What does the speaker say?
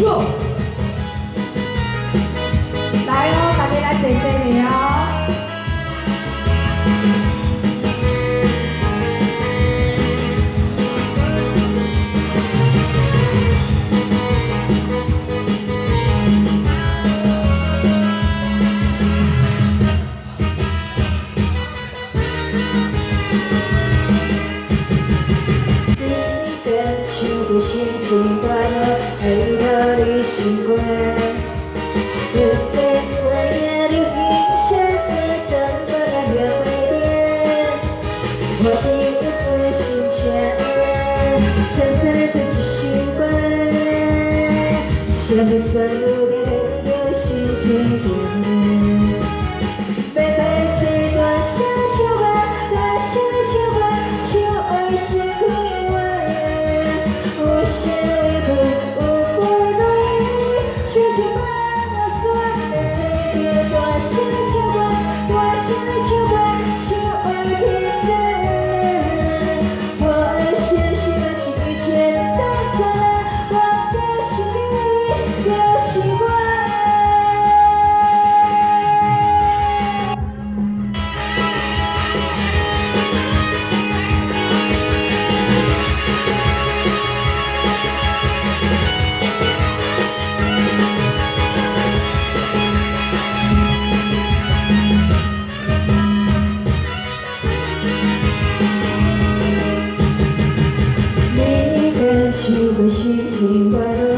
来心情快乐，陪到你心关。一杯岁月流云消失，怎么能留回点？我第一次心切，深深的去习惯。想不深入的流心情意，却却把我锁在这条断线的小花，的情歌心情快乐，